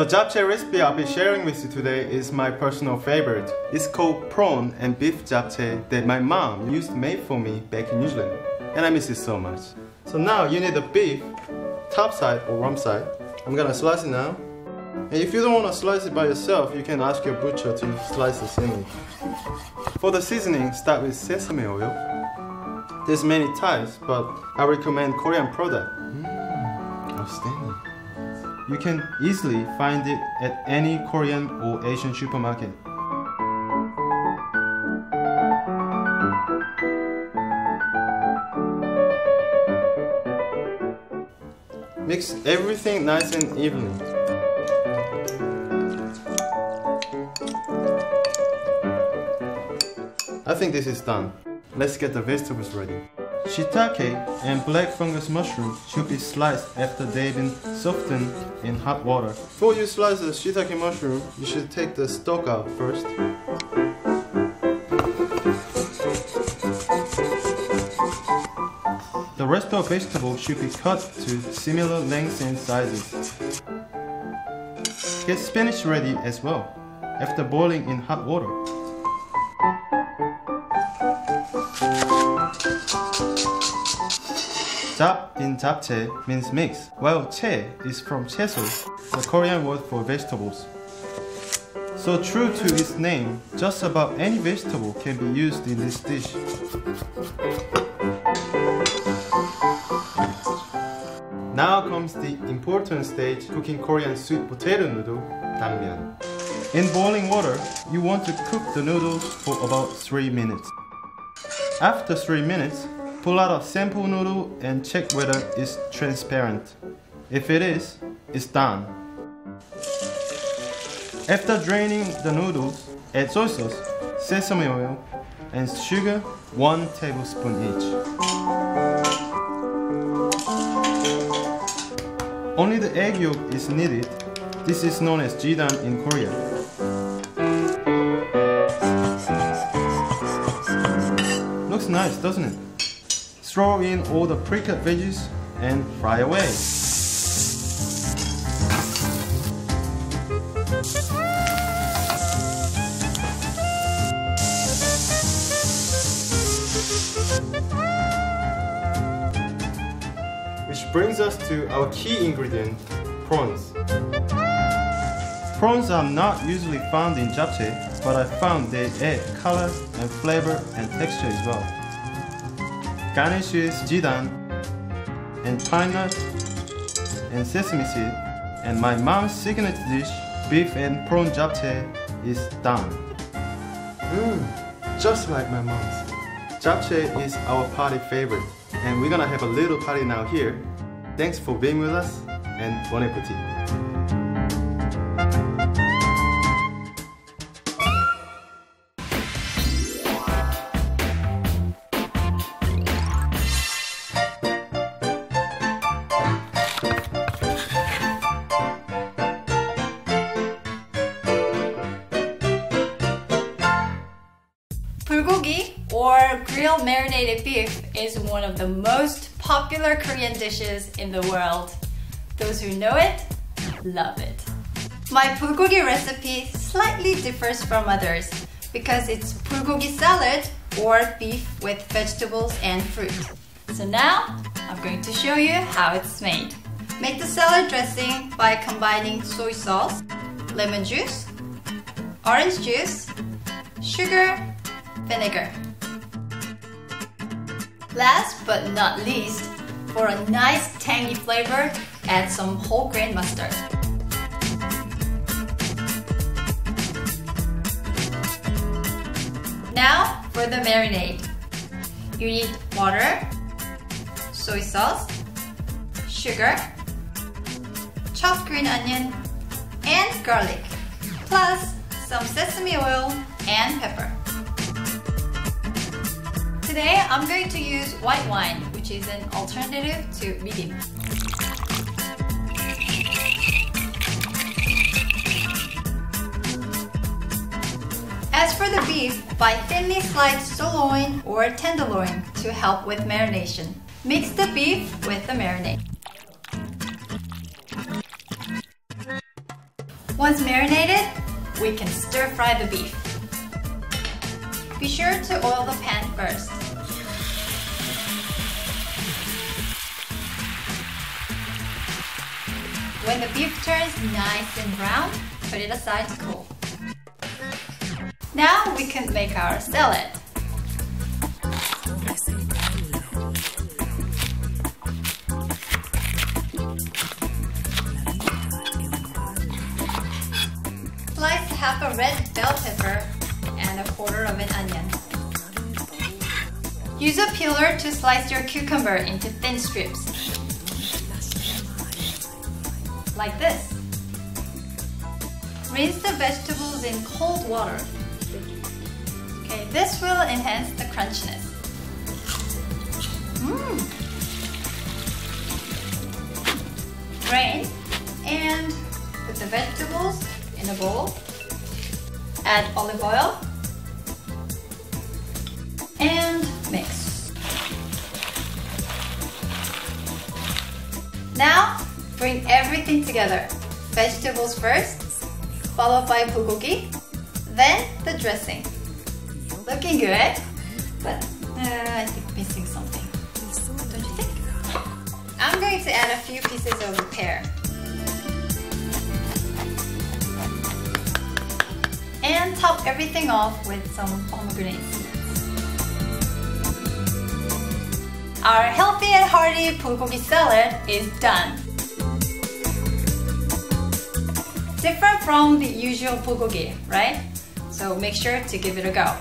The japchae recipe I'll be sharing with you today is my personal favorite. It's called prawn and beef japchae that my mom used to make for me back in New Zealand. And I miss it so much. So now you need the beef, top side or rump side. I'm gonna slice it now. And if you don't want to slice it by yourself, you can ask your butcher to slice it thinly. For the seasoning, start with sesame oil. There's many types, but I recommend Korean product. Mm, outstanding. You can easily find it at any Korean or Asian supermarket. Mix everything nice and evenly. I think this is done. Let's get the vegetables ready. Shiitake and black fungus mushroom should be sliced after they've been softened in hot water. Before you slice the shiitake mushroom, you should take the stalk out first. The rest of vegetables should be cut to similar lengths and sizes. Get spinach ready as well, after boiling in hot water. Jap in japchae means mix, while che is from chaeso, the Korean word for vegetables. So true to its name, just about any vegetable can be used in this dish. Now comes the important stage cooking Korean sweet potato noodle, 당면. In boiling water, you want to cook the noodles for about 3 minutes. After 3 minutes, pull out a sample noodle and check whether it's transparent. If it is, it's done. After draining the noodles, add soy sauce, sesame oil, and sugar 1 tablespoon each. Only the egg yolk is needed. This is known as jidan in Korea. Looks nice, doesn't it? Throw in all the pre-cut veggies and fry away. Which brings us to our key ingredient, prawns. Prawns are not usually found in japchae, but I found they add color and flavor and texture as well. Garnish with jjidan and pine nut and sesame seed. And my mom's signature dish, beef and prawn japchae, is done. Mmm, just like my mom's. Japchae is our party favorite, and we're gonna have a little party now here. Thanks for being with us, and bon appetit. Bulgogi or grilled marinated beef is one of the most popular Korean dishes in the world. Those who know it, love it. My bulgogi recipe slightly differs from others because it's bulgogi salad or beef with vegetables and fruit. So now I'm going to show you how it's made. Make the salad dressing by combining soy sauce, lemon juice, orange juice, sugar, vinegar. Last but not least, for a nice tangy flavor, add some whole grain mustard. Now for the marinade. You need water, soy sauce, sugar, chopped green onion, and garlic, plus some sesame oil and pepper. Today I'm going to use white wine, which is an alternative to mirin. As for the beef, buy thinly sliced sirloin or tenderloin to help with marination. Mix the beef with the marinade. Once marinated, we can stir fry the beef. Be sure to oil the pan first. When the beef turns nice and brown, put it aside to cool. Now we can make our salad. Slice half a red bell pepper and a quarter of an onion. Use a peeler to slice your cucumber into thin strips. Like this. Rinse the vegetables in cold water. Okay, this will enhance the crunchiness. Mmm. Drain and put the vegetables in a bowl. Add olive oil bring everything together. Vegetables first, followed by bulgogi, then the dressing. Looking good, but uh, I think missing something. Don't you think? I'm going to add a few pieces of pear. And top everything off with some pomegranate seeds. Our healthy and hearty bulgogi salad is done. Different from the usual bulgogi, right? So make sure to give it a go.